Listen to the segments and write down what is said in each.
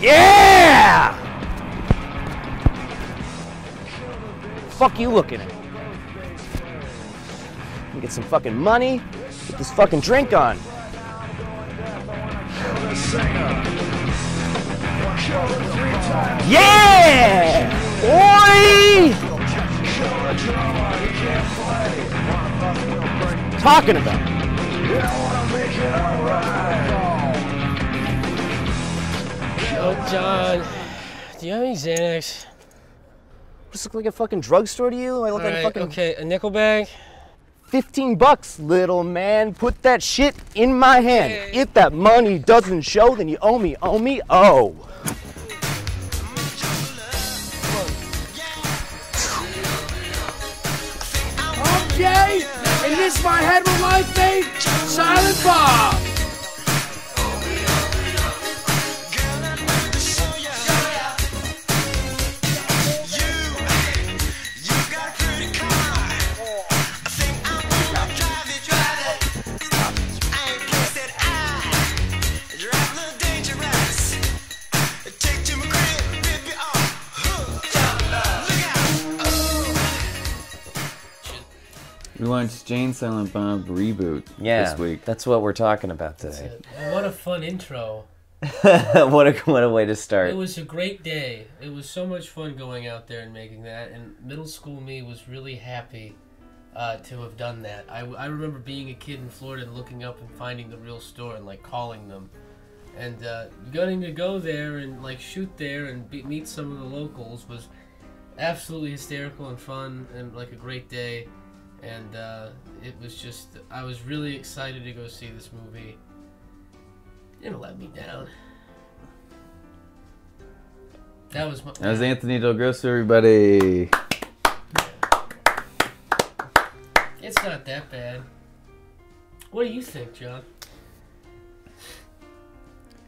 Yeah! Fuck you looking at? Get some fucking money. Get this fucking drink on. Yeah! Boy! Talking about. Oh, John, do you have any Xanax? Does this look like a fucking drugstore to you? I look All like a right, fucking okay, a nickel bag. 15 bucks, little man. Put that shit in my hand. Hey. If that money doesn't show, then you owe me, owe me, oh. Okay, and this my head with my thing, Silent Bob. Watched Jay and Silent Bob reboot Yeah, this week. that's what we're talking about today. What a fun intro. what a what a way to start. It was a great day. It was so much fun going out there and making that. And middle school me was really happy uh, to have done that. I, I remember being a kid in Florida and looking up and finding the real store and like calling them. And uh, getting to go there and like shoot there and be, meet some of the locals was absolutely hysterical and fun and like a great day. And uh, it was just, I was really excited to go see this movie. It let me down. That was my. That was Anthony Del Grosso, everybody. It's not that bad. What do you think, John?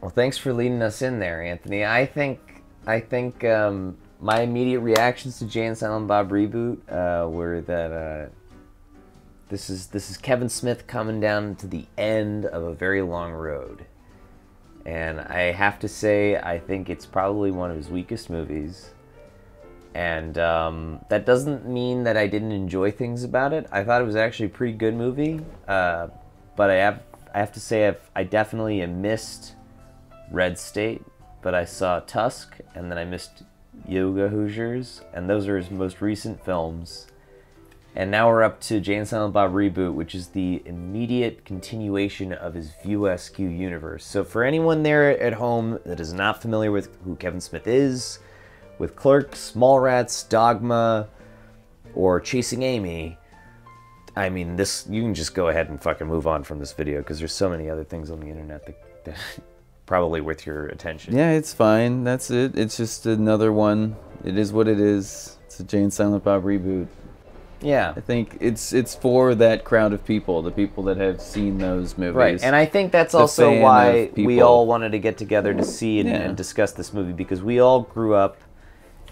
Well, thanks for leading us in there, Anthony. I think I think um, my immediate reactions to Jay and Silent Bob reboot uh, were that uh, this is this is Kevin Smith coming down to the end of a very long road, and I have to say I think it's probably one of his weakest movies. And um, that doesn't mean that I didn't enjoy things about it. I thought it was actually a pretty good movie, uh, but I have I have to say I've, I definitely missed Red State, but I saw Tusk, and then I missed Yoga Hosers, and those are his most recent films. And now we're up to Jay and Silent Bob reboot, which is the immediate continuation of his View Askew universe. So for anyone there at home that is not familiar with who Kevin Smith is, with Clerks, Mallrats, Dogma, or Chasing Amy, I mean, this you can just go ahead and fucking move on from this video because there's so many other things on the internet that, that probably worth your attention. Yeah, it's fine. That's it. It's just another one. It is what it is. It's a Jay and Silent Bob reboot. Yeah. I think it's it's for that crowd of people, the people that have seen those movies. Right, and I think that's also why we all wanted to get together to see and, Yeah. and discuss this movie because we all grew up,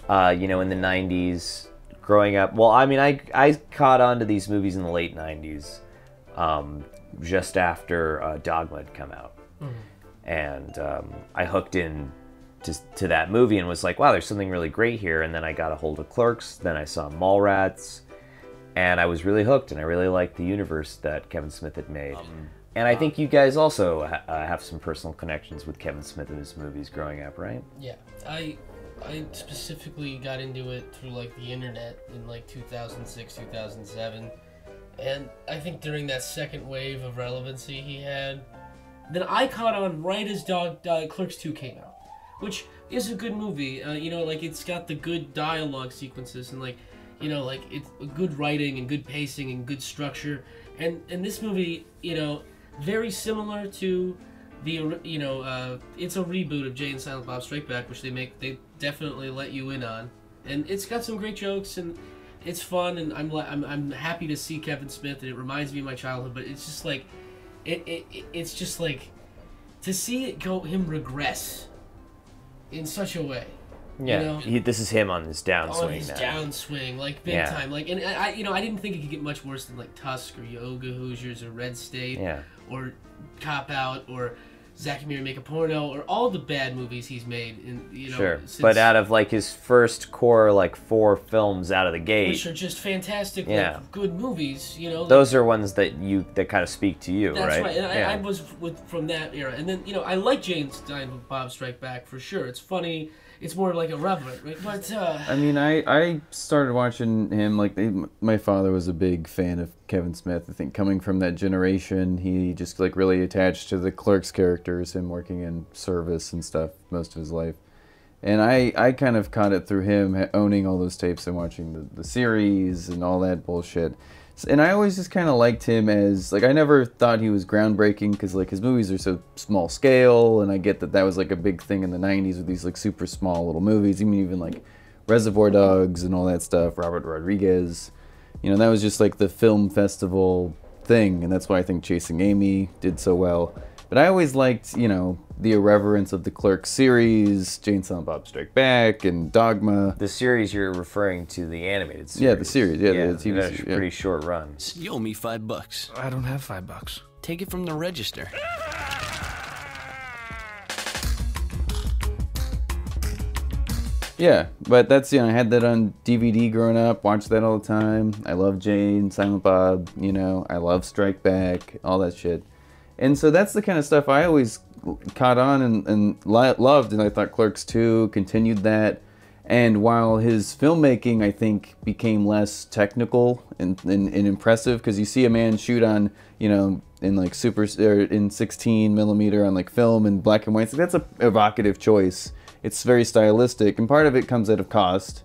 uh, you know, in the '90s. Growing up, well, I mean, I I caught on to these movies in the late '90s, um, just after uh, Dogma had come out, and um, I hooked in to, to that movie and was like, wow, there's something really great here. And then I got a hold of Clerks, then I saw Mallrats, and I was really hooked, and I really liked the universe that Kevin Smith had made. and I think you guys also ha- uh, have some personal connections with Kevin Smith and his movies growing up, right? Yeah, I I specifically got into it through like the internet in like 2006, 2007, and I think during that second wave of relevancy he had, then I caught on right as Dog uh, Clerks 2 came out, which is a good movie. Uh, you know, like it's got the good dialogue sequences and like you know like it's good writing and good pacing and good structure, and and this movie you know very similar to the you know uh, it's a reboot of Jay and Silent Bob Strike Back, which they make they definitely let you in on, and it's got some great jokes and it's fun and I'm I'm, I'm happy to see Kevin Smith and it reminds me of my childhood, but it's just like it, it, it it's just like to see it go him regress in such a way. Yeah. You know? He, this is him on his downswing on his now. downswing, like big Yeah. time. Like, and I, you know, I didn't think it could get much worse than like Tusk or Yoga Hosers or Red State Yeah. or Cop Out or Zack and Miri Make a Porno, or all the bad movies he's made. In you know, Sure, since, but out of like his first core like four films out of the gate, which are just fantastic, Yeah. like, good movies. You know, those are ones that you that kind of speak to you, That's right? right, and yeah. I, I was with from that era, and then you know I like Jay and Silent Bob Strike Back for sure. It's funny. It's more like irreverent, right? But uh, I mean, I, I started watching him like they- my father was a big fan of Kevin Smith. I think coming from that generation, he just like really attached to the Clerks characters, him working in service and stuff most of his life. And I, I kind of caught it through him owning all those tapes and watching the, the series and all that bullshit. And I always just kind of liked him as like I never thought he was groundbreaking because like his movies are so small scale, and I get that that was like a big thing in the '90s with these like super small little movies. Even even like Reservoir Dogs and all that stuff. Robert Rodriguez, you know, that was just like the film festival thing, and that's why I think Chasing Amy did so well. But I always liked, you know, the irreverence of the Clerk series, Jay and Silent Bob Strike Back, and Dogma. the series you're referring to, the animated series. Yeah, the series, yeah, the TV series, a yeah. pretty short run. You owe me five bucks. I don't have five bucks. Take it from the register. Yeah, but that's you know I had that on DVD growing up, watched that all the time. I love Jane, Silent Bob, you know, I love Strike Back, all that shit. And so that's the kind of stuff I always caught on and, and loved, and I thought Clerks 2 continued that. And while his filmmaking, I think, became less technical and, and, and impressive, because you see a man shoot on, you know, in like super, or er, in 16 millimeter on like film and black and white, so that's a evocative choice. It's very stylistic, and part of it comes out of cost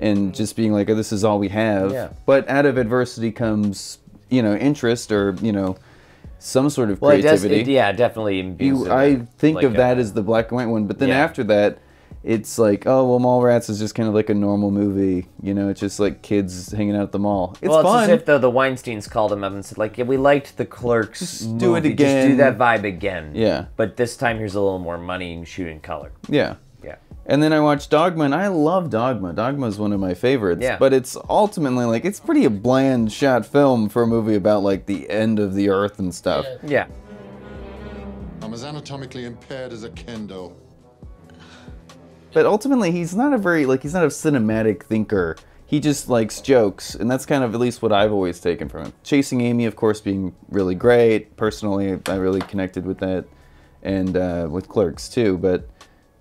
and mm-hmm. just being like, oh, this is all we have. Yeah. But out of adversity comes, you know, interest or, you know, some sort of Well, it does. creativity It, yeah, definitely. you I think like of that uh, as the black and white one, but then Yeah. after that, it's like, oh well, Mallrats is just kind of like a normal movie. You know, it's just like kids hanging out at the mall. It's well, it's as if though the Weinstein's called him up and said, like, yeah, we liked the Clerks. Just do it movie, Just do that vibe again. Yeah. But this time, here's a little more money and shoot in color. yeah. Yeah. And then I watched Dogma, and I love Dogma. Dogma is one of my favorites. Yeah. But it's ultimately like it's pretty a bland shot film for a movie about like the end of the earth and stuff. Yeah. Yeah. I'm as anatomically impaired as a Ken doll. But ultimately, he's not a very like he's not a cinematic thinker. He just likes jokes, and that's kind of at least what I've always taken from him. Chasing Amy, of course, being really great. Personally, I really connected with that, and uh, with Clerks too. But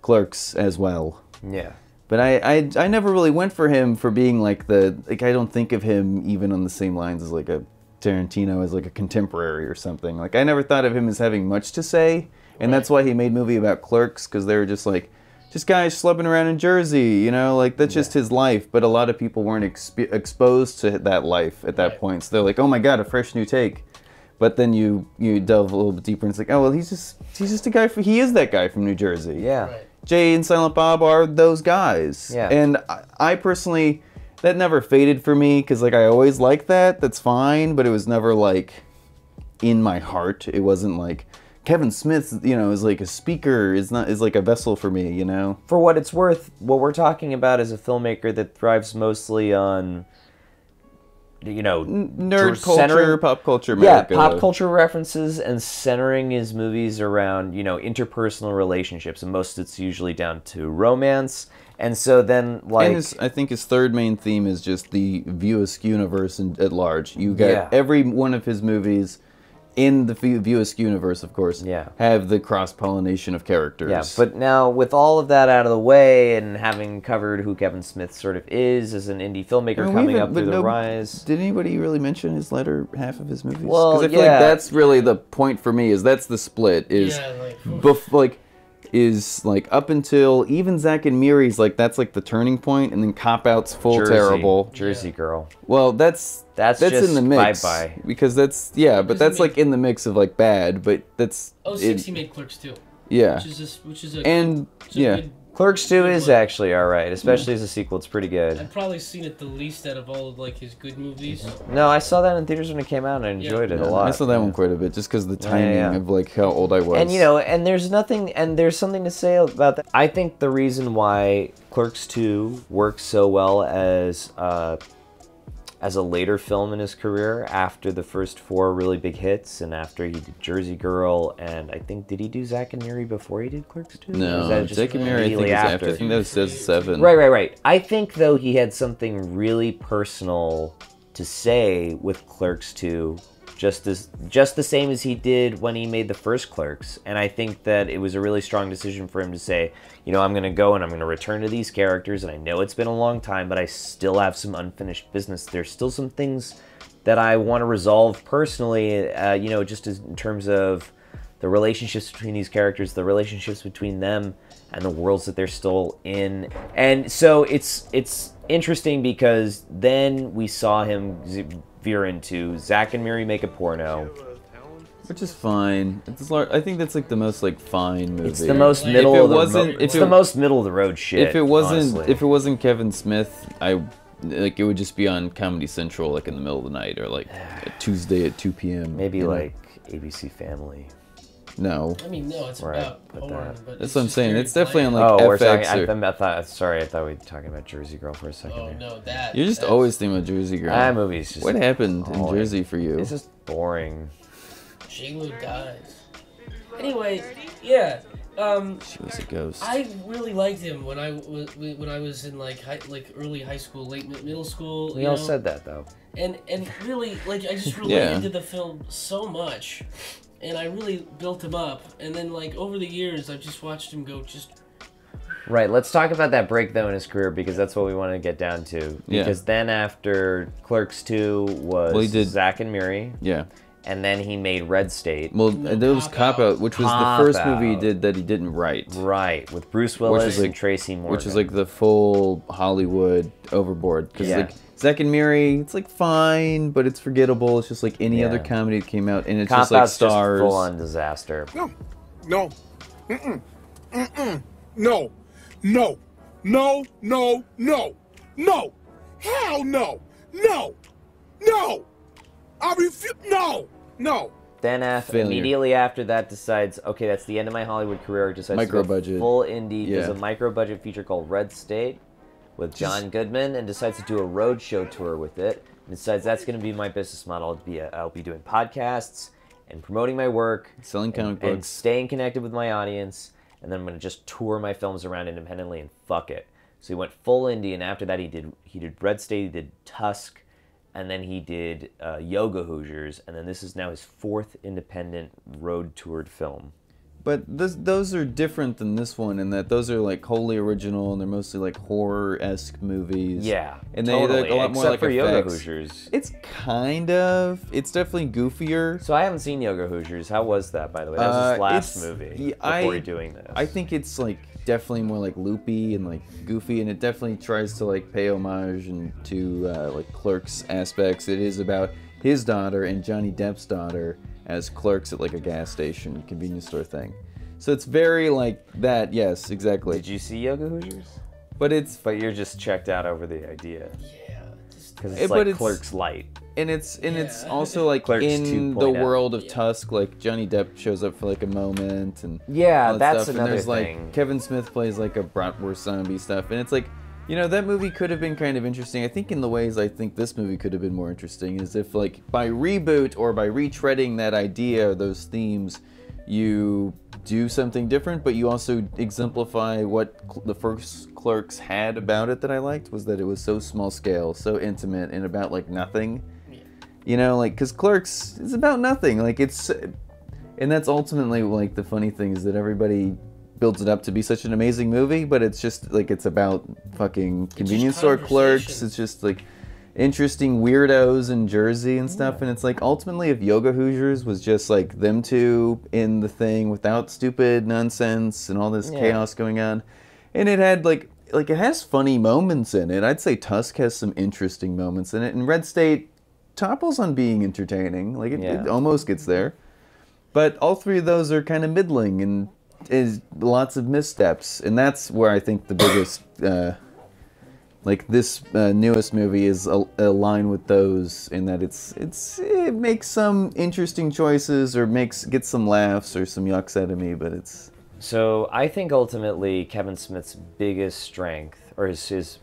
Clerks as well. Yeah. But I, I I never really went for him for being like the like I don't think of him even on the same lines as like a Tarantino as like a contemporary or something. Like I never thought of him as having much to say, and that's why he made movie about clerks because they were just like just guys schlepping around in Jersey, you know, like that's just his life. But a lot of people weren't exp- exposed to that life at that Right. point, so they're like, oh my god, a fresh new take. But then you you delve a little bit deeper and it's like, oh well, he's just he's just a guy. For, he is that guy from New Jersey. Yeah. Right. Jay and Silent Bob are those guys. Yeah. And I, I personally, that never faded for me because like I always liked that. That's fine, but it was never like in my heart. It wasn't like Kevin Smith, you know, is like a speaker. Is not is like a vessel for me. You know. For what it's worth, what we're talking about is a filmmaker that thrives mostly on, you know, Nerd culture, centering- pop culture. Yeah, pop culture references and centering his movies around, you know, interpersonal relationships. And most it's usually down to romance. And so then, like, and his, I think his third main theme is just the View Askew universe at large. You get Yeah. every one of his movies in the View, View Askew universe, of course. Yeah. Have the cross pollination of characters. Yeah, but now with all of that out of the way and having covered who Kevin Smith sort of is as an indie filmmaker I mean, coming haven't- up but through the rise. Did anybody really mention his latter half of his movies? Well, I feel yeah. like that's really the point for me. Is that's the split? Is Yeah, like, bef- like is like up until even Zack and Miri's like that's like the turning point, and then Cop Out's full Jersey, terrible. Jersey Yeah. Girl. Well, that's That's that's in the mix bye-bye. because that's yeah, but that's make- like in the mix of like bad, but that's Oh, it- he made Clerks too, yeah, which is just, which is a and it's a yeah. good- Clerks 2 is one. actually alright, especially as a sequel. It's pretty good. I've probably seen it the least out of all of like his good movies. No, I saw that in theaters when it came out and I enjoyed it a lot. I saw that one quite a bit just because the Yeah, timing yeah. of like how old I was. And you know, and there's nothing, and there's something to say about that. I think the reason why Clerks 2 works so well as uh, as a later film in his career after the first four really big hits and after he did Jersey Girl and I think did he do Zack and Miri before he did Clerks 2? No, Zack and Miri, I think was after. I think that was 2007. Right, right, right. I think though he had something really personal to say with Clerks 2, just as just the same as he did when he made the first Clerks. And I think that it was a really strong decision for him to say, you know, I'm going to go and I'm going to return to these characters and I know it's been a long time, but I still have some unfinished business. There's still some things that I want to resolve personally, uh, you know, just in terms of the relationships between these characters, the relationships between them and the worlds that they're still in. And so it's it's interesting because then we saw him veer into Zack and Miri make a porno. Which is fine. It's lar- I think that's like the most like fine movie. It's the most If middle it of the wasn't- if it's it- the most middle of the road shit. if it wasn't honestly. if it wasn't Kevin Smith, I like it would just be on Comedy Central like in the middle of the night or like a Tuesday at 2 p.m. maybe you know? like ABC Family. No. I mean, no, it's Right, about but porn, that- but That's it's what I'm saying. It's definitely on, bland. like, oh, we're talking. FX I, or- I thought. Sorry, I thought we were talking about Jersey Girl for a second. Oh here. no, that. You're just that's- always thinking about Jersey Girl. That movie's just. what happened in Jersey for you? It's just boring. J-Lo dies. Anyway, yeah. Um, She was a ghost. I really liked him when I was when I was in like high, like early high school, late mi- middle school. We you all know? said that though. and and really like I just related Yeah. to the film so much, and I really built him up. And then like over the years, I've just watched him go just Right. Let's talk about that break though in his career because that's what we want to get down to. Yeah. Because then after Clerks Two was Well, he did- Zack and Miri, yeah. and then he made Red State. Well, No, there was Cop Cop Out. Out, which was Cop the first movie he did that he didn't write. Right, with Bruce Willis like- and Tracy Morgan. Which is like the full Hollywood overboard. Because Yeah. like Zack and Miri, it's like fine, but it's forgettable. It's just like any other comedy that came out, and it's Cop just like Out's just full on disaster. No. No. Mm-mm. Mm-mm. No. No. No. No. No. No. Hell no. No. No. I refuse. No. No. Then after, Failure. immediately after that, decides okay, that's the end of my Hollywood career. Decides Micro to go budget. full indie. Does Yeah. a micro budget feature called Red State with John Goodman, and decides to do a road show tour with it. And decides that's going to be my business model. I'll be a, I'll be doing podcasts and promoting my work, Selling comic and, and staying connected with my audience. And then I'm going to just tour my films around independently and fuck it. So he went full indie, and after that he did he did Red State, he did Tusk, and then he did uh, Yoga Hosers, and then this is now his fourth independent road toured film. But this, those are different than this one in that those are like wholly original and they're mostly like horror esque movies. Yeah, and they totally. like a lot more except like for Yoga effects. Hosers. It's kind of. It's definitely goofier. So I haven't seen Yoga Hosers. How was that, by the way? That was Uh, his last it's- movie yeah, before I- doing this. I think it's like definitely more like loopy and like goofy, and it definitely tries to like pay homage and to uh, like Clerks aspects. It is about his daughter and Johnny Depp's daughter as clerks at like a gas station convenience store thing. So it's very like that. Yes, exactly. Did you see Yoga Hosers? But it's But you're just checked out over the idea yeah. Because it's but like it's- Clerks Light. and it's and it's also like Clerks in the 2.0. world of Tusk, like Johnny Depp shows up for like a moment and Yeah, all that that's stuff. another and there's thing. like Kevin Smith plays like a bratwurst zombie stuff, and it's like you know that movie could have been kind of interesting. I think in the ways I think this movie could have been more interesting is if like by reboot or by retreading that idea or those themes, you do something different, but you also exemplify what the first Clerks had about it that I liked was that it was so small scale, so intimate, and about like nothing. You know, like because Clerks is about nothing. Like it's, and that's ultimately like the funny thing is that everybody builds it up to be such an amazing movie, but it's just like it's about fucking convenience store clerks. It's just like interesting weirdos in Jersey and stuff, and it's like ultimately if Yoga Hosers was just like them two in the thing without stupid nonsense and all this Yeah. chaos going on, and it had like like it has funny moments in it. I'd say Tusk has some interesting moments in it, and Red State topples on being entertaining. Like it, Yeah. it almost gets there, but all three of those are kind of middling and is lots of missteps, and that's where I think the biggest. Uh, like this uh, newest movie is aligned with those in that it's it's it makes some interesting choices or makes gets some laughs or some yucks out of me, but it's So I think ultimately Kevin Smith's biggest strength, or his his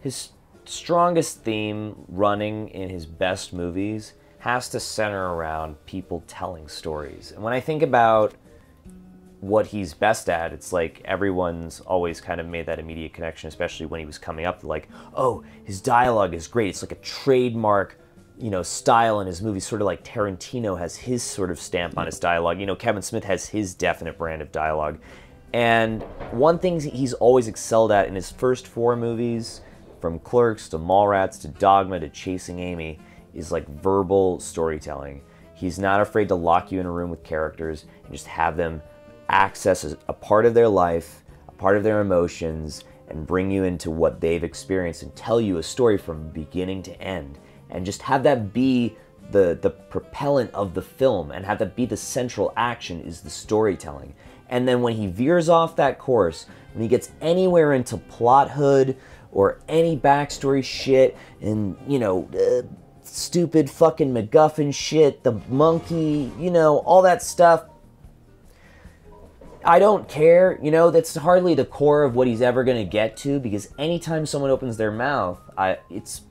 his strongest theme running in his best movies has to center around people telling stories. And when I think about what he's best at, it's like everyone's always kind of made that immediate connection, especially when he was coming up. Like, oh, his dialogue is great. It's like a trademark, you know, style in his movies, sort of like Tarantino has his sort of stamp on his dialogue. You know, Kevin Smith has his definite brand of dialogue. And one thing he's always excelled at in his first four movies, from Clerks to Mallrats to Dogma to Chasing Amy, is like verbal storytelling. He's not afraid to lock you in a room with characters and just have them access a part of their life, a part of their emotions, and bring you into what they've experienced and tell you a story from beginning to end. And just have that be the, the propellant of the film and have that be the central action is the storytelling. And then when he veers off that course, when he gets anywhere into plot hood or any backstory shit and, you know, uh, stupid fucking MacGuffin shit, the monkey, you know, all that stuff, I don't care. You know, that's hardly the core of what he's ever going to get to because anytime someone opens their mouth, I it's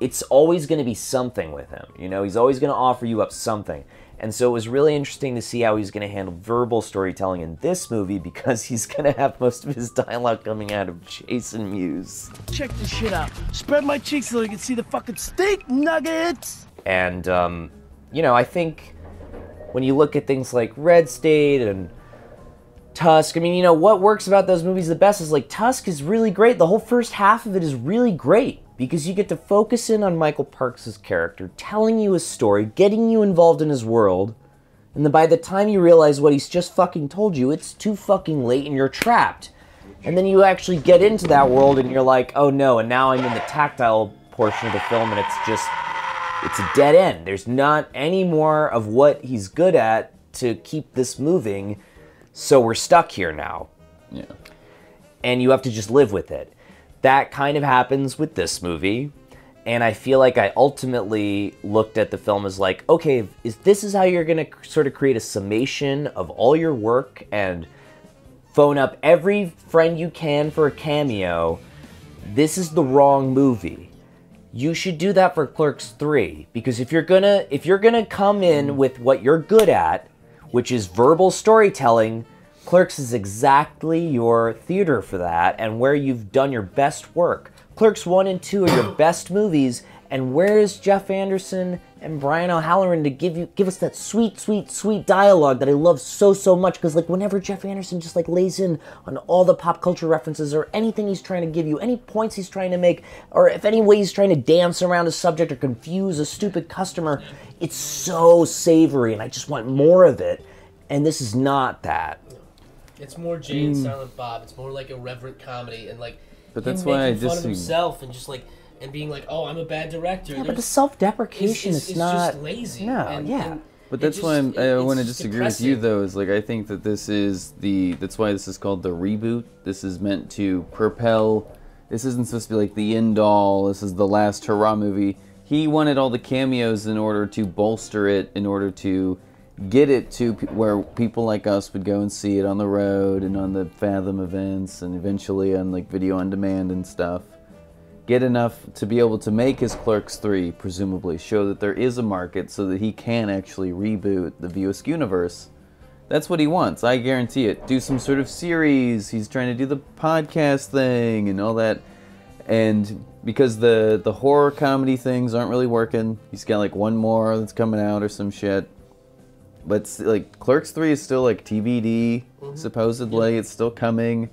it's always going to be something with him. You know, he's always going to offer you up something. And so it was really interesting to see how he's going to handle verbal storytelling in this movie because he's going to have most of his dialogue coming out of Jason Mewes. Check this shit out. Spread my cheeks so you can see the fucking steak nuggets. And, um, you know, I think when you look at things like Red State and Tusk, I mean, you know, what works about those movies the best is like Tusk is really great. The whole first half of it is really great because you get to focus in on Michael Parks' character, telling you a story, getting you involved in his world, and then by the time you realize what he's just fucking told you, it's too fucking late and you're trapped. And then you actually get into that world and you're like, oh no, and now I'm in the tactile portion of the film and it's just, it's a dead end. There's not any more of what he's good at to keep this moving, so we're stuck here now. Yeah. And you have to just live with it that kind of happens with this movie. And I feel like I ultimately looked at the film as like, okay, is this is how you're gonna sort of create a summation of all your work and phone up every friend you can for a cameo. This is the wrong movie. You should do that for Clerks 3 because if you're gonna if you're gonna come in mm. with what you're good at, which is verbal storytelling, Clerks is exactly your theater for that and where you've done your best work. Clerks 1 and 2 are your best movies, and where's Jeff Anderson and Brian O'Halloran to give you give us that sweet, sweet, sweet dialogue that I love so so much? Because like whenever Jeff Anderson just like lays in on all the pop culture references or anything he's trying to give you, any points he's trying to make, or if any way he's trying to dance around a subject or confuse a stupid customer, it's so savory, and I just want more of it. And this is not that. It's more Jay and mm. Silent Bob. It's more like irreverent comedy and like But him that's why I making fun of himself and just like and being like, oh, I'm a bad director. Yeah, but the self-deprecation it's, is it's, it's not just lazy. No, and, yeah. and But that's just- why I'm, I want to it's disagree with you though. Is like I think that this is the that's why this is called the reboot. This is meant to propel. This isn't supposed to be like the end all. This is the last hurrah movie. He wanted all the cameos in order to bolster it, in order to get it to pe- where people like us would go and see it on the road and on the Fathom events and eventually on like video on demand and stuff get enough to be able to make his Clerks 3, presumably, show that there is a market so that he can actually reboot the View Askew universe. That's what he wants, I guarantee it. Do some sort of series, he's trying to do the podcast thing and all that. And because the, the horror comedy things aren't really working, he's got like one more that's coming out or some shit. But like Clerks 3 is still like TBD, mm-hmm. supposedly, it's still coming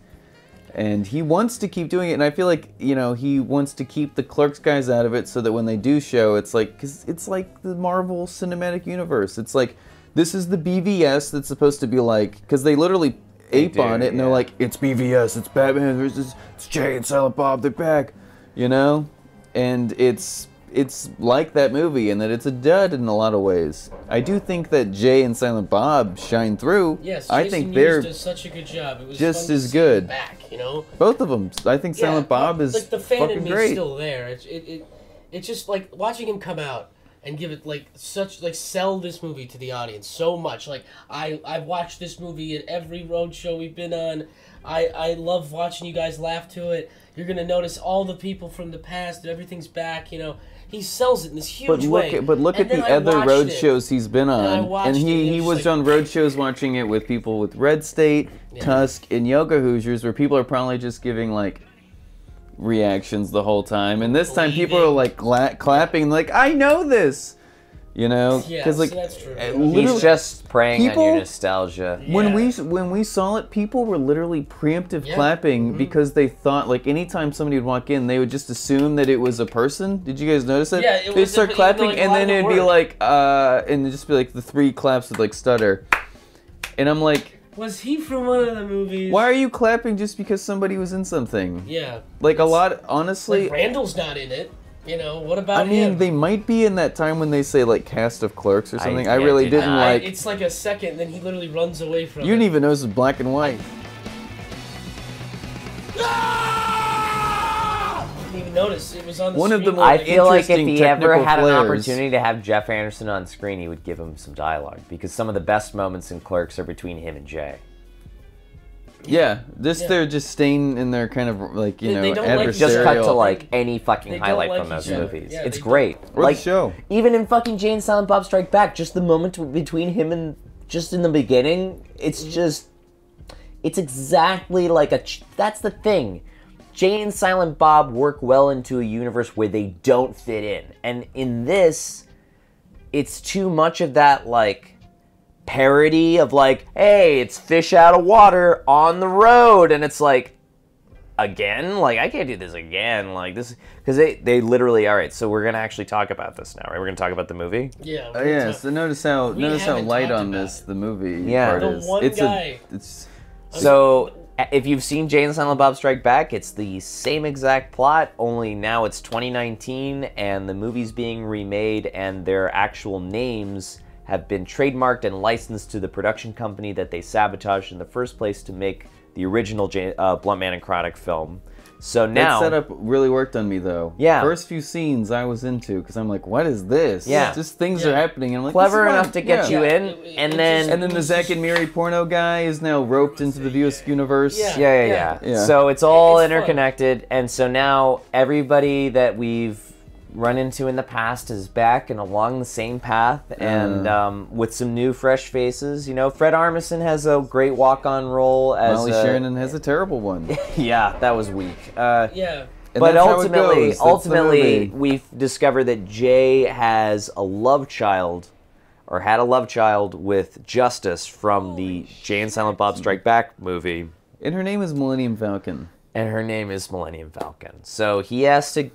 and he wants to keep doing it and i feel like you know he wants to keep the clerks guys out of it so that when they do show it's like because it's like the marvel cinematic universe. It's like this is the bvs that's supposed to be like because they literally ape do, on it and they're like it's bvs it's batman there's this it's jay and silent bob they're back you know? And it's it's like that movie and that it's a dud in a lot of ways i do think that jay and silent bob shine through Yes, i Jason think Mewes they're does such a good job. It was just as good. Back, you know. both of them i think silent Yeah, bob is like the fan in fucking me great still there. It's it, it it's just like watching him come out and give it like such like sell this movie to the audience so much. Like I I've watched this movie at every road show we've been on. I I love watching you guys laugh to it. You're gonna notice all the people from the past. And everything's back. You know, he sells it in this huge But look way. at but look And at the I other road it. shows he's been on, watched and he and he was like- on road shows watching it with people with Red State, Tusk, and Yoga Hosers, where people are probably just giving like reactions the whole time, and this time people are like gla- clapping, like I know this, you know, Yeah, because like so that's true. He's just preying on your nostalgia. when Yeah. we when we saw it, people were literally preemptive Yeah. clapping Mhm. because they thought like anytime somebody would walk in, they would just assume that it was a person. Did you guys notice that? Yeah, it They'd start clapping, like, and then it'd them be like, uh, and it'd just be like the three claps would like stutter, and I'm like, Was he from one of the movies? why are you clapping just because somebody was in something? Yeah. Like a lot, honestly. Like Randall's not in it. You know what about I mean, him? they might be in that time when they say like cast of clerks or something. I, yeah, really dude, didn't I- like. it's like a second, then he literally runs away from. You it. didn't even notice it was black and white. Ah! Didn't notice it was on the One of the screen. more I feel like if he ever technical had an opportunity to have Jeff Anderson on screen, he would give him some dialogue because some of the best moments in Clerks are between him and Jay. Yeah, this Yeah. they're just staying in their kind of like you They- know they don't like adversarial. Just cut to like any fucking They highlight like from those movies. Yeah, it's great. Or the like show. even in fucking Jane and Silent Bob Strike Back, just the moment between him and just in the beginning, it's Mm-hmm. just it's exactly like a. Ch- that's the thing. Jane and Silent Bob work well into a universe where they don't fit in, and in this, it's too much of that like parody of like, hey, it's fish out of water on the road, and it's like, again, like I can't do this again, like this, because they they literally, all right, so we're gonna actually talk about this now, right? We're gonna talk about the movie. Yeah. Oh yeah, so notice how notice how light on this it. the movie Yeah. part The is. one it's guy- a it's So a- if you've seen Jane and Silent Bob Strike Back, it's the same exact plot, only now it's 2019 and the movie's being remade and their actual names have been trademarked and licensed to the production company that they sabotaged in the first place to make the original Jane, uh, Blunt Man and Chronic film. So now that setup really worked on me though. Yeah. First few scenes I was into because I'm like, what is this? Yeah. Just things Yeah. are happening. And I'm like, clever enough what- to get yeah. you in, It- it- and then And then the Zack and Miri porno guy is now roped into the Views universe. Yeah. Yeah, yeah, yeah, Yeah. So it's all It's fun. interconnected, and so now everybody that we've run into in the past is back and along the same path, and Uh. um, with some new, fresh faces. You know, Fred Armisen has a great walk-on role as Molly a- Sheridan has a terrible one. Yeah, that was weak. Uh, Yeah. And but that's how it ultimately, goes. That's the ultimately, we've discovered that Jay has a love child, or had a love child with Justice from the Jay and Silent Bob Strike Back movie. And her name is Millennium Falcon. and her name is Millennium Falcon. So he has to.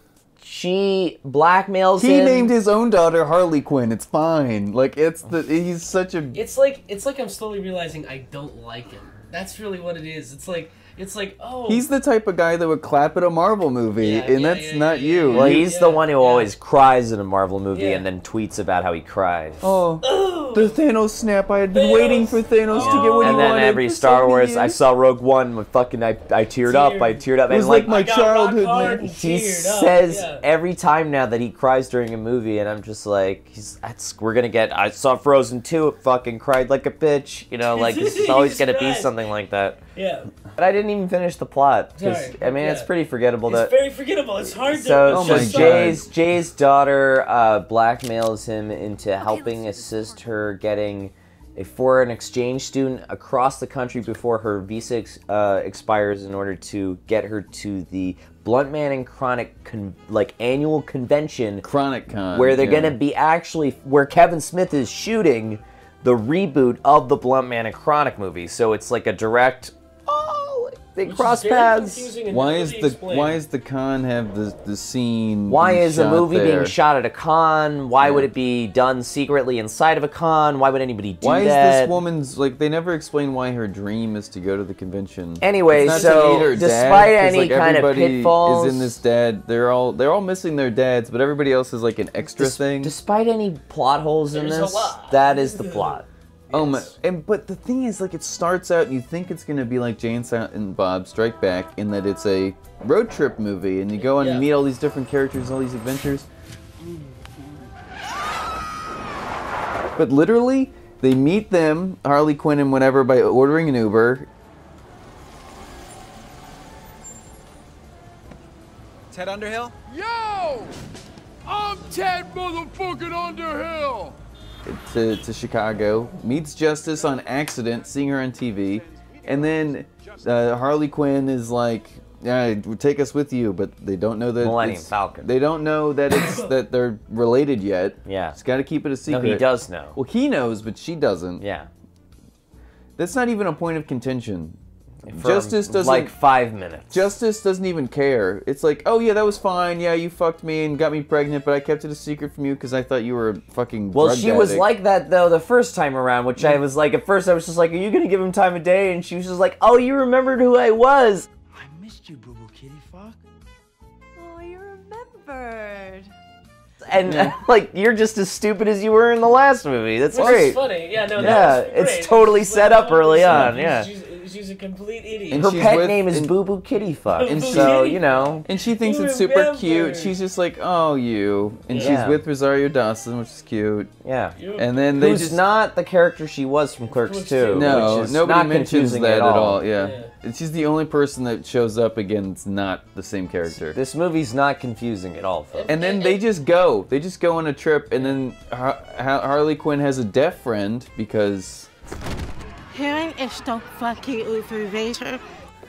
She blackmails He him. named his own daughter Harley Quinn. It's fine. Like it's the he's such a It's like it's like I'm slowly realizing I don't like him. That's really what it is. It's like it's like oh he's the type of guy that would clap at a Marvel movie, Yeah, and yeah, that's yeah, not yeah, you. yeah, Well, You- he's the one who yeah. always cries in a Marvel movie Yeah. and then tweets about how he cried. Oh, the Thanos snap! I had been Thanos. waiting for Thanos to oh. get what and he then every for Star 70 Wars, I years. saw Rogue One. my Fucking, I, I teared up. I teared up. It was and like like, my I got childhood, rock hard man. and he teared up, says yeah. every time now that he cries during a movie, and I'm just like, he's that's we're gonna get. I saw Frozen two. It fucking cried like a bitch. You know, like this is always gonna be Jesus something like that. Yeah. But I didn't even finish the plot because Sorry, I mean it's pretty forgettable It's that. very forgettable. It's hard to. So, Oh so. Jay's Jay's daughter uh, blackmails him into helping assist her getting a foreign exchange student across the country before her visa ex- uh, expires in order to get her to the Blunt Man and Chronic con- like annual convention Chronic Con, where they're yeah. gonna be actually where Kevin Smith is shooting the reboot of the Blunt Man and Chronic movie. So it's like a direct. They Which is cross very paths. confusing and Why is the explained. why is the con have the the scene? Why being is a shot movie being there? shot at a con? Why would it be done secretly inside of a con? Why would anybody do Why is that? this woman's like? They never explain why her dream is to go to the convention. Anyway, It's not to so meet her dad, despite 'cause, any like, kind of everybody pitfalls- is in this dad. They're all they're all missing their dads, but everybody else is like an extra Des- thing. Despite any plot holes in There's a this, lot. that is the plot. Oh my! And but the thing is, like, it starts out and you think it's gonna be like Jane Silent and Bob Strike Back in that it's a road trip movie, and you go on Yeah. and meet all these different characters, all these adventures. But literally, they meet them, Harley Quinn and whatever, by ordering an Uber. Ted Underhill? Yo! I'm Ted motherfucking Underhill! To, to Chicago, meets Justice on accident, seeing her on TV, and then uh, Harley Quinn is like, "Yeah, take us with you," but they don't know that Millennium it's- Falcon. They don't know that it's that they're related yet. Yeah. it's got to keep it a No, secret. he does know. Well, he knows, but she doesn't. Yeah. That's not even a point of contention. For Justice doesn't like five minutes. Justice doesn't even care. It's like, oh yeah, that was fine. Yeah, you fucked me and got me pregnant, but I kept it a secret from you because I thought you were a fucking. Well, drug she was like that though the first time around, which I was like, at first I was just like, "Are you gonna give him time of day?" And she was just like, "Oh, you remembered who I was." I missed you, Boo Boo Kitty Fuck. Oh, you remembered. And like, you're just as stupid as you were in the last movie. That's Which great. is funny. Yeah, no, Yeah, that was it's totally It's set like, up early she's- on, she's- yeah. She's, she's a complete idiot. And Her she's pet with- name is and- Boo Boo Kitty Fuck, And so you know. And she thinks it's super remember. cute. She's just like, oh, you. And Yeah. she's with Rosario Dawson, which is cute. Yeah. You- And then they Who's just not the character she was from Clerks Clerks 2. two. no, which is nobody not mentions confusing that at all. Yeah. Yeah. And she's the only person that shows up again. That's not the same character. This movie's not confusing at all, folks. and then they just go. They just go on a trip, and then Har- Har- Harley Quinn has a deaf friend because Hearing is toch fucking overwezen.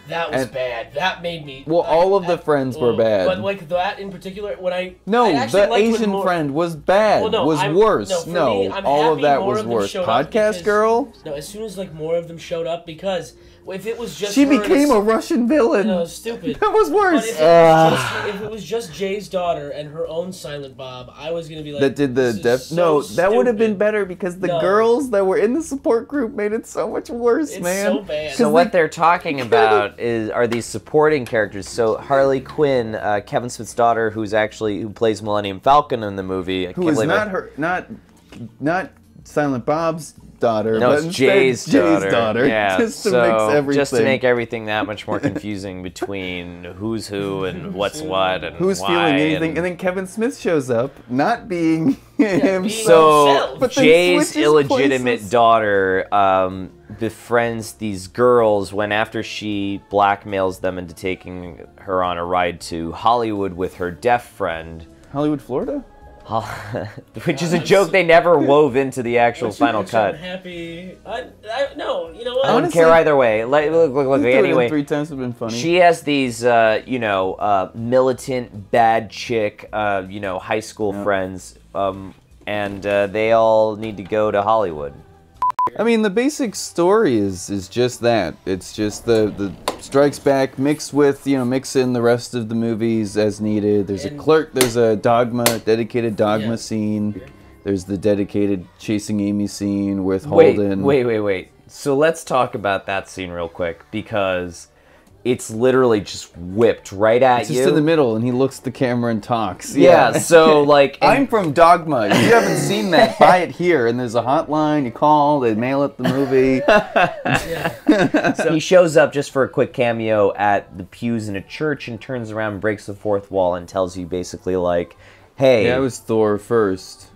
That was And- bad. That made me. Well, I- all of the that- friends were oh, bad. But like that in particular, when I I no, actually the Asian more- friend was bad. Well, no, was I'm- worse. no, No, me, all of that more was of them worse. Podcast because- girl. No, as soon as like more of them showed up, because if it was just She her and became s- a Russian villain. No, stupid. That was But worse. if it, was just, if it was just Jay's daughter and her own Silent Bob, I was gonna be like, that did the this is deaf. so no, that would have been better because the No. girls that were in the support group made it so much worse, It's man. so bad. So 'Cause what they- they're talking about is are these supporting characters. So Harley Quinn, uh, Kevin Smith's daughter, who's actually who plays Millennium Falcon in the movie. I who can't is believe I- not her, not, not Silent Bob's daughter. No, but it's instead Jay's, daughter. daughter. Yeah, just to so mix everything. just to make everything that much more confusing between who's who and what's what and Who's why feeling anything? and- And then Kevin Smith shows up, not being him. being so. But Jay's illegitimate places. daughter um, befriends these girls when after she blackmails them into taking her on a ride to Hollywood with her deaf friend. Hollywood, Florida. Which is a joke they never wove into the actual Which- final which I'm cut. happy. I, I, no, you know what? I don't Honestly- care either way. Like, look, look, look, Do it in anyway, three times have been funny. she has these, uh, you know, uh, militant bad chick, uh, you know, high school friends, um, and uh, they all need to go to Hollywood. I mean, the basic story is is just that. It's just the the strikes back mixed with you know mix in the rest of the movies as needed. There's a clerk. There's a dogma dedicated dogma Yeah. scene. There's the dedicated chasing Amy scene with Wait, Holden. wait, wait, wait. So let's talk about that scene real quick because it's literally just whipped right at It's you. just in the middle, and he looks at the camera and talks. Yeah, so like I'm from Dogma. If you haven't seen that, buy it here. And there's a hotline. You call. They mail it the movie. So he shows up just for a quick cameo at the pews in a church and turns around, breaks the fourth wall, and tells you basically like, "Hey, yeah, I was Thor first.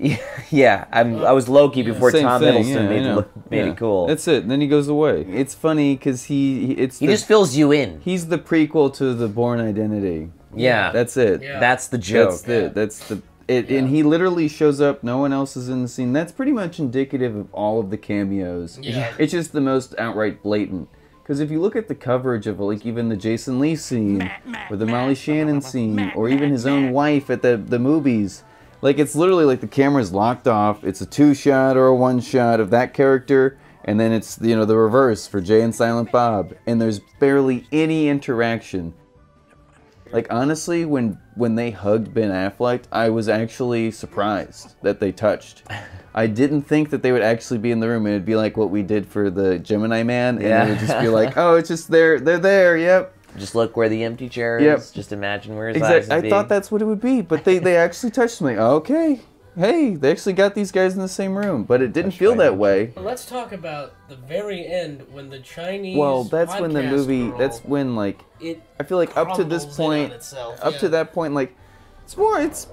yeah, I'm, I was Loki before Same Tom thing, Hiddleston yeah, I made, it know. look, made Yeah. it cool." That's it. And then he goes away. It's funny because he, he it's he the, just fills you in. he's the prequel to the Bourne Identity. Yeah, That's it. Yeah. that's the joke. That's the that's the it, and he literally shows up. No one else is in the scene. That's pretty much indicative of all of the cameos. Yeah. It's just the most outright blatant. Because if you look at the coverage of like even the Jason Lee scene, or the Molly Shannon scene, or even his own wife at the the movies, like it's literally like the camera's locked off. It's a two shot or a one shot of that character, and then it's you know the reverse for Jay and Silent Bob, and there's barely any interaction. Like honestly, when when they hugged Ben Affleck, I was actually surprised that they touched. I didn't think that they would actually be in the room and it'd be like what we did for the Gemini Man, and Yeah. it would just be like, oh, it's just there, they're there, yep. Just look where the empty chair Yep. is. Just imagine where his eyes Exactly. would I be. thought that's what it would be, but they they actually touched me. Okay, hey, they actually got these guys in the same room, but it didn't feel that way. Well, let's talk about the very end when the Chinese. Well, that's when the movie. girl, That's when like it I feel like up to this crumbles in on point, up yeah. to that point, like it's more, it's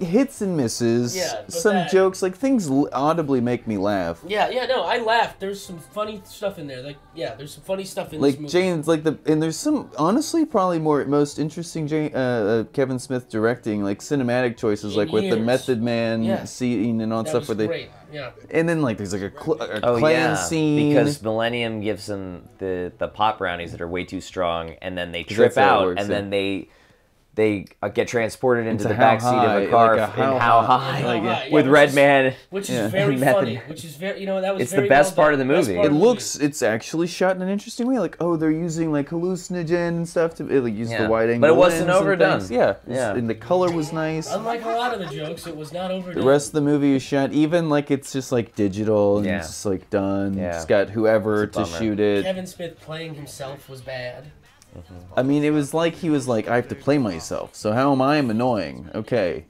hits and misses. Yeah, some that- jokes, like things audibly make me laugh. Yeah, yeah, no, I laughed. There's some funny stuff in there. Like, yeah, there's some funny stuff in this Like movie. Jane's like the and there's some honestly probably more most interesting Jane, uh, uh, Kevin Smith directing like cinematic choices In like with the. Method Man Yes. scene and all that that stuff was where they great. Yeah. and then like there's like a, cl- a Oh Klan yeah, scene because Millennium gives them the the pot brownies that are way too strong, and then they trip out, works, and yeah. then they they uh, get transported into, Into the how back seat high, of a car like a in how how high, high, like, yeah. high, yeah, with which Red is- Man. Which is Yeah. very Method funny. Man. Which is very, you know, that was It's the best well part of the movie. it of the looks it's actually shot in an interesting way like oh they're using like hallucinogen and stuff to it, like use Yeah. the wide angle But it wasn't lens and overdone. yeah Yeah. and the color was nice Unlike a lot of the jokes, it was not overdone. the rest of the movie is shot even like it's just like digital and Yeah. it's just like done Yeah. it's got whoever It's to shoot it Kevin Smith playing himself was bad. I mean, it was like he was like, I have to play myself. So how am I annoying? Okay,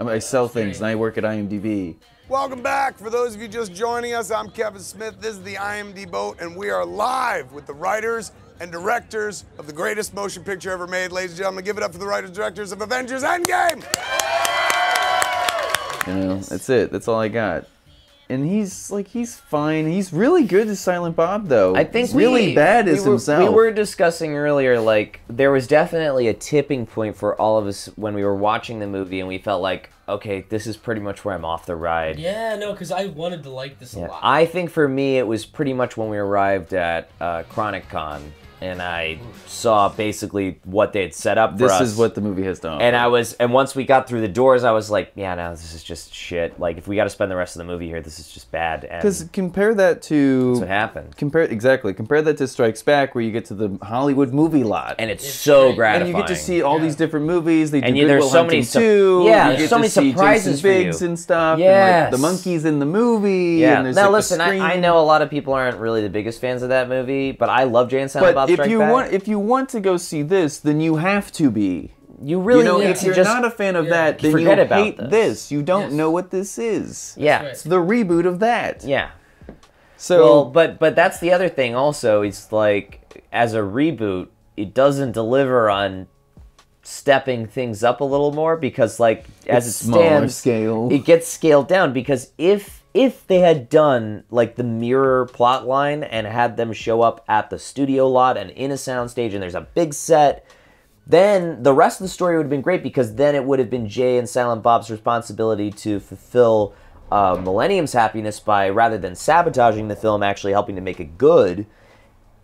I, I sell things and I work at IMDb. Welcome back. For those of you just joining us, I'm Kevin Smith. This is the IMDboat, and we are live with the writers and directors of the greatest motion picture ever made. Ladies and gentlemen, give it up for the writers and directors of Avengers Endgame. You know, that's it. That's all I got. And he's like, he's fine. He's really good as Silent Bob, though. I think he's really we- bad we as were, himself. We were discussing earlier, like there was definitely a tipping point for all of us when we were watching the movie, and we felt like, okay, this is pretty much where I'm off the ride. Yeah, no, because I wanted to like this a lot. I think for me, it was pretty much when we arrived at uh, Chronic Con, and I saw basically what they had set up for this us. is what the movie has done. And I was, and once we got through the doors, I was like, yeah, no, this is just shit. Like, if we got to spend the rest of the movie here, this is just bad. Because compare that to that's what happened. compare exactly compare that to Strikes Back, where you get to the Hollywood movie lot. And it's, It's so great. gratifying. and you get to see all these different movies. They do And you- there's Will so many Hunting too. yeah, you there's get so to many see surprises Jason for you. Biggs and stuff. Yes. and, like, the monkeys in the movie. Yeah. And there's, now like, listen, I, I know a lot of people aren't really the biggest fans of that movie, but I love Jay and Silent But Bob if you Back. want, if you want to go see this, then you have to be. you really you know, need if to you're just not a fan of that, then forget you about hate this. this. You don't Yes. know what this is. yeah, right. It's the reboot of that. yeah. So, well, but but that's the other thing. Also, it's like as a reboot, it doesn't deliver on stepping things up a little more because, like, as It's it smaller stands, scale. it gets scaled down. Because if if they had done like the mirror plot line and had them show up at the studio lot and in a soundstage and there's a big set. Then the rest of the story would have been great because then it would have been Jay and Silent Bob's responsibility to fulfill uh, Millennium's happiness by rather than sabotaging the film, actually helping to make it good.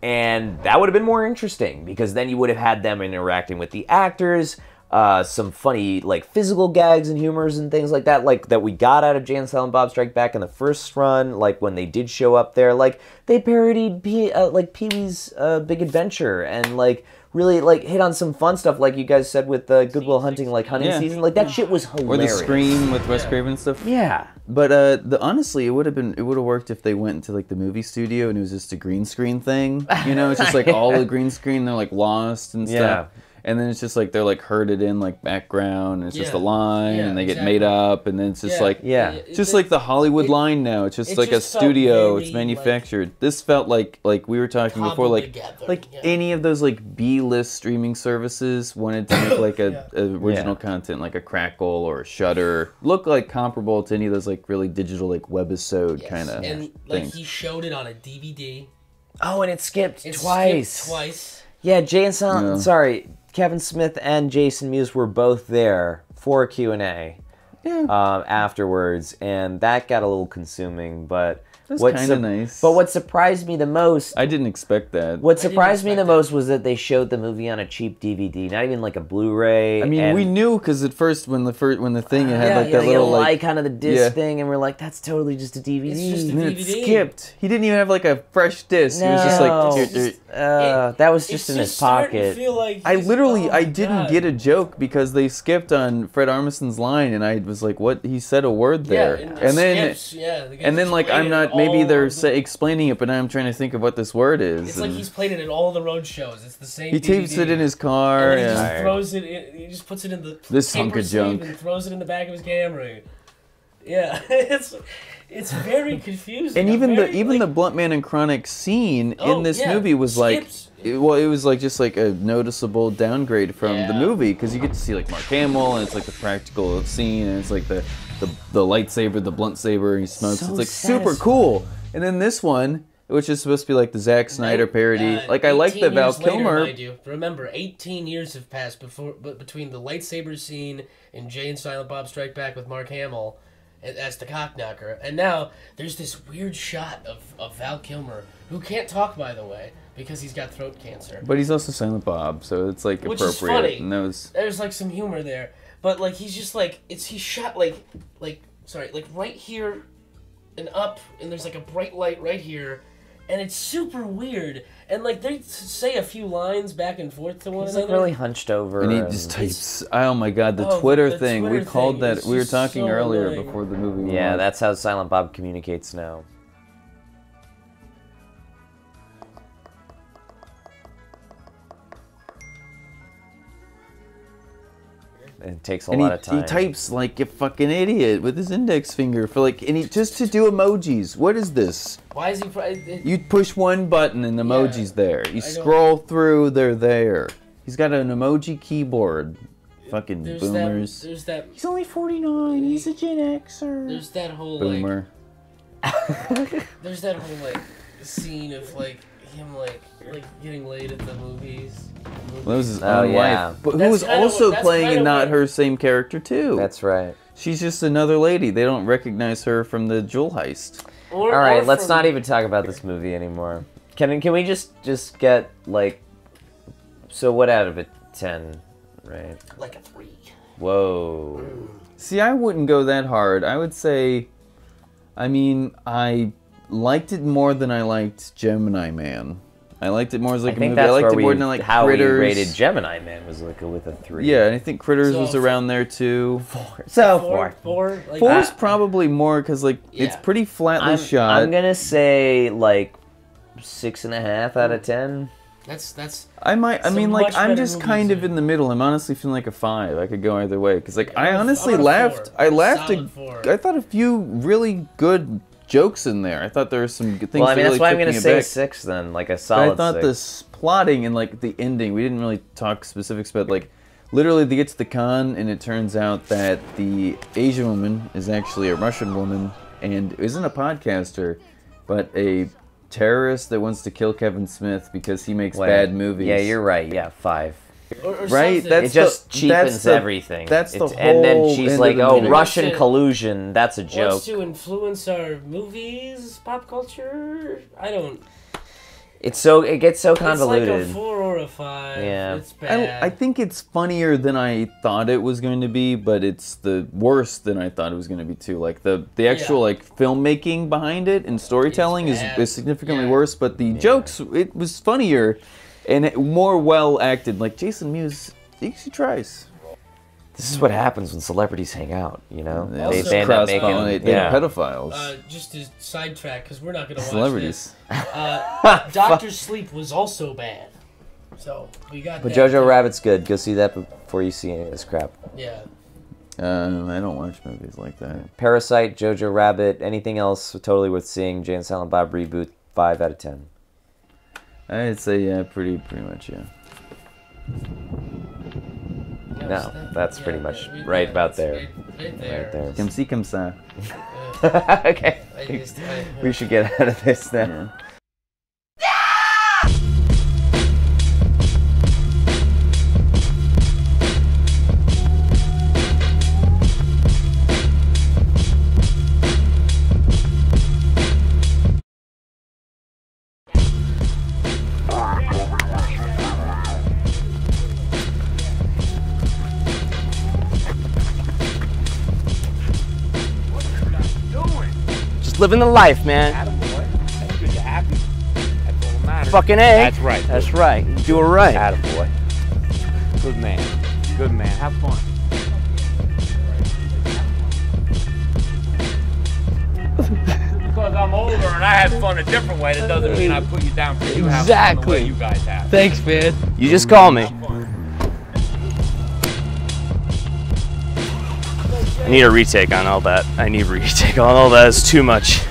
And that would have been more interesting because then you would have had them interacting with the actors, uh, some funny like physical gags and humors and things like that, like that we got out of Jay and Silent Bob Strike Back in the first run. Like when they did show up there, like they parodied P- uh, like Pee Wee's uh, Big Adventure and like really like hit on some fun stuff, like you guys said with uh, Good Will Hunting, like hunting Yeah. season. Like that shit was hilarious. or the. Scream with Wes Craven and stuff. Yeah. But uh, the honestly, it would have been it would have worked if they went into like the movie studio and it was just a green screen thing. You know, it's just like all the green screen. They're like lost and stuff. And then it's just like they're like herded in like background. And it's just a line, Yeah, and they get made up, and then it's just Yeah. like Yeah. It- just it- like the Hollywood it- line now. It's just it like just a studio. very, it's like, manufactured. this felt like like we were talking before, like together, like yeah. any of those like B list streaming services wanted to make like a, a original Yeah. content, like a Crackle or a Shudder, look like comparable to any of those like really digital like webisode Yes. kind of And like he showed it on a DVD. Oh, and it skipped It twice. skipped twice. Yeah, Jay and Silent. Yeah. Sorry, Kevin Smith and Jason Mewes were both there for Q and A Yeah. um, afterwards, and that got a little consuming. But That's what kinda nice. But what surprised me the most, I didn't expect that. what surprised me the expect that. most was that they showed the movie on a cheap DVD, not even like a Blu-ray. I mean, and- we knew because at first when the first when the thing it had yeah, like that the little like icon of the disc yeah. thing, and we're like, that's totally just a DVD. It's just a and then it DVD. skipped. He didn't even have like a fresh disc. no, He was just like. it's "Here, here." just- uh, that was just It's in just his starting to pocket. feel like I literally oh I didn't God. get a joke because they skipped on Fred Armisen's line and I was like, "What?" He said a word there, Yeah, and, and then skips, yeah, the guy and then like I'm not all maybe oh they're the- say, explaining it, but I'm trying to think of what this word is. It's like he's played it at all the road shows. It's the same. he tapes DVD. it in his car. And then he yeah. just throws it. In, he just puts it in the This paper hunk of junk. and throws it in the back of his camera. Yeah, it's It's very confusing. and I'm even the even like, the blunt man and chronic scene Oh, in this yeah, movie was like skips. It, well it was like just like a noticeable downgrade from the movie because you get to see like mark hamill and it's like the practical scene and it's like the the, the lightsaber the blunt saber and he smokes So it's like super cool. And then this one which is supposed to be like the Zack Snyder parody Uh, like I like the Val later, Kilmer. you. Remember, 18 years have passed before, but between the lightsaber scene and Jay and Silent Bob Strike Back with Mark Hamill as the Cocknocker, and now there's this weird shot of, of Val Kilmer, who can't talk, by the way, because he's got throat cancer. but he's also Silent Bob so it's like Which is appropriate funny. and that was There's like some humor there, but like he's just like it's he's shot like like sorry like right here and up, and there's like a bright light right here, and it's super weird. And like they say a few lines back and forth to one another. He's like really hunched over. And he just types. Oh my god, the Oh, Twitter the thing. we Twitter called thing that. is We were talking so earlier annoying. before the movie. Yeah, on. that's how Silent Bob communicates now. It takes a And lot he, of time. he types like a fucking idiot with his index finger for like, and he just to do emojis. What is this? Why is he? Pro- it- You push one button and the emoji's there. You scroll through, they're there. He's got an emoji keyboard. Fucking there's boomers. That, there's that. He's only 49. He's a Gen Xer. There's that whole like. There's that whole like scene of like him like like getting laid at the movies. Well, that was his Oh, yeah. wife, but who was also what- playing kinda and not what- her same character too. That's right. She's just another lady. They don't recognize her from the jewel heist. Or, All right, let's from- not even talk about this movie anymore. Can can we just just get like so what out of a 10, right? like a three. Whoa. See, I wouldn't go that hard. I would say, I mean, I liked it more than I liked Gemini Man. I liked it more as like I a movie. I liked it more than like how Critters. we rated Gemini Man was like a, with a 3. Yeah, and I think Critters So was around there too. So Four, four. four, like Four's uh, probably more because like it's pretty flatly I'm, shot. I'm gonna say like six and a half out of ten. That's that's. I might. I mean, like I'm just kind of in the middle. I'm honestly feeling like a five. I could go either way because, like, I I'm honestly I'm laughed. four. I laughed. solid A, four. I thought a few really good jokes in there. I thought there were some good things. Well, I that mean that's really why I'm gonna say aback. six then, like a But solid I thought six. the s- plotting and like the ending. We didn't really talk specifics, but like, literally, they get to the con, and it turns out that the Asian woman is actually a Russian woman and isn't a podcaster, but a terrorist that wants to kill Kevin Smith because he makes Wait. bad movies. Yeah, you're right. Yeah, five. Or, or Right? something. That's it just the- cheapens that's the- everything. that's the It's- and then whole she's like, the "Oh, movie. Russian to- collusion. That's a joke." wants to influence our movies, pop culture. I don't. It's so it gets so It's like convoluted. a four or a five. Yeah. It's bad. I, I think it's funnier than I thought it was going to be, but it's the worse than I thought it was going to be too. Like the the actual Yeah. like filmmaking behind it and storytelling is, is significantly Yeah. worse, but the jokes it was funnier and more well acted. Like Jason Mewes, he he tries. this is what happens when celebrities hang out. You know, They they, also they end up cross-pollinate. making They're yeah. pedophiles. uh, just to sidetrack, because we're not gonna watch Celebrities. this. Uh, Doctor Sleep was also bad. So we got. But that. Jojo Rabbit's good. Go see that before you see any of this crap. Yeah. Um, I don't watch movies like that. Parasite, Jojo Rabbit, anything else totally worth seeing. Jay and Silent Bob reboot, five out of ten. I'd say yeah, pretty pretty much yeah. No, No, that- that's yeah, pretty much yeah, right yeah, about there. Right, right there. Right there. Comme si comme ça. okay. I just, I, We should get out of this now. Living the life, man. That's good to happy. That's all that matters. Fucking A. That's right. That's right. You do it right. Attaboy. Good man. Good man. Have fun. because I'm older and I have fun a different way, that doesn't mean I put you down for you have fun the way Exactly. you guys have. Thanks, man. You just call me. I need a retake on all that. I need a retake on all that. It's too much.